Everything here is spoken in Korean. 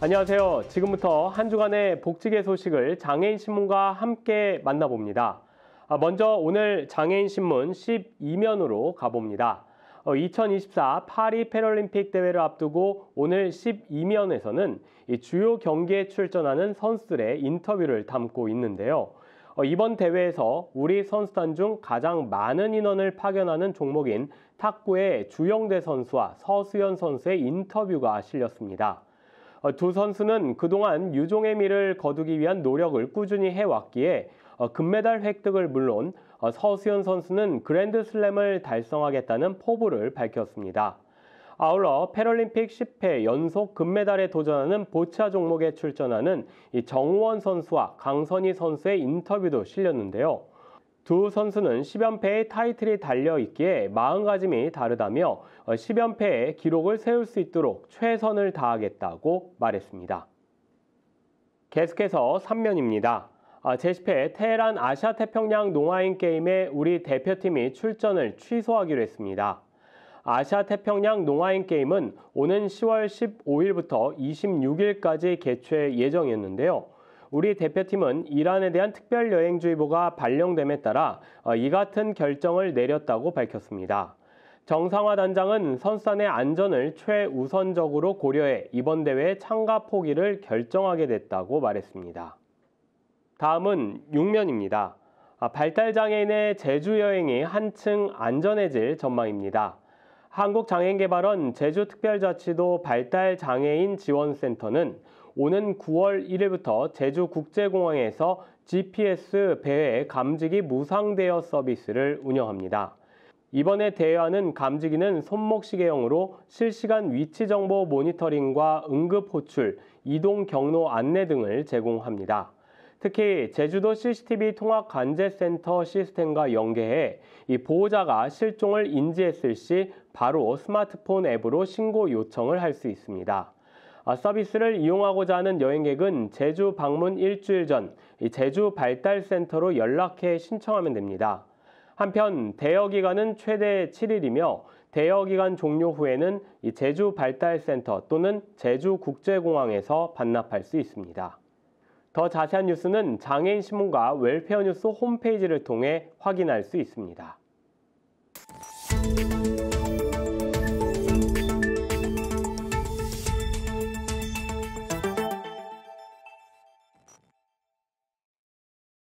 안녕하세요. 지금부터 한 주간의 복지계 소식을 장애인 신문과 함께 만나봅니다. 아, 먼저 오늘 장애인 신문 12면으로 가봅니다. 2024 파리 패럴림픽 대회를 앞두고 오늘 12면에서는 주요 경기에 출전하는 선수들의 인터뷰를 담고 있는데요. 어, 이번 대회에서 우리 선수단 중 가장 많은 인원을 파견하는 종목인 탁구의 주영대 선수와 서수연 선수의 인터뷰가 실렸습니다. 어, 두 선수는 그동안 유종의 미를 거두기 위한 노력을 꾸준히 해왔기에 어, 금메달 획득을 물론 서수연 선수는 그랜드슬램을 달성하겠다는 포부를 밝혔습니다. 아울러 패럴림픽 10회 연속 금메달에 도전하는 보차 종목에 출전하는 정우원 선수와 강선희 선수의 인터뷰도 실렸는데요. 두 선수는 10연패의 타이틀이 달려 있기에 마음가짐이 다르다며 10연패의 기록을 세울 수 있도록 최선을 다하겠다고 말했습니다. 계속해서 3면입니다. 제10회 테헤란 아시아 태평양 농아인 게임에 우리 대표팀이 출전을 취소하기로 했습니다. 아시아 태평양 농아인 게임은 오는 10월 15일부터 26일까지 개최 예정이었는데요. 우리 대표팀은 이란에 대한 특별 여행주의보가 발령됨에 따라 어, 이 같은 결정을 내렸다고 밝혔습니다. 정상화 단장은 선수단의 안전을 최우선적으로 고려해 이번 대회 참가 포기를 결정하게 됐다고 말했습니다. 다음은 6면입니다. 아, 발달장애인의 제주 여행이 한층 안전해질 전망입니다. 한국장애인개발원 제주특별자치도 발달장애인 지원센터는 오는 9월 1일부터 제주국제공항에서 GPS 배회 감지기 무상 대여 서비스를 운영합니다. 이번에 대여하는 감지기는 손목시계형으로 실시간 위치 정보 모니터링과 응급 호출, 이동 경로 안내 등을 제공합니다. 특히 제주도 CCTV 통합 관제센터 시스템과 연계해 이 보호자가 실종을 인지했을 시 바로 스마트폰 앱으로 신고 요청을 할 수 있습니다. 아, 서비스를 이용하고자 하는 여행객은 제주 방문 일주일 전 제주 발달센터로 연락해 신청하면 됩니다. 한편 대여 기간은 최대 7일이며 대여 기간 종료 후에는 제주 발달센터 또는 제주국제공항에서 반납할 수 있습니다. 더 자세한 뉴스는 장애인 신문과 웰페어 뉴스 홈페이지를 통해 확인할 수 있습니다.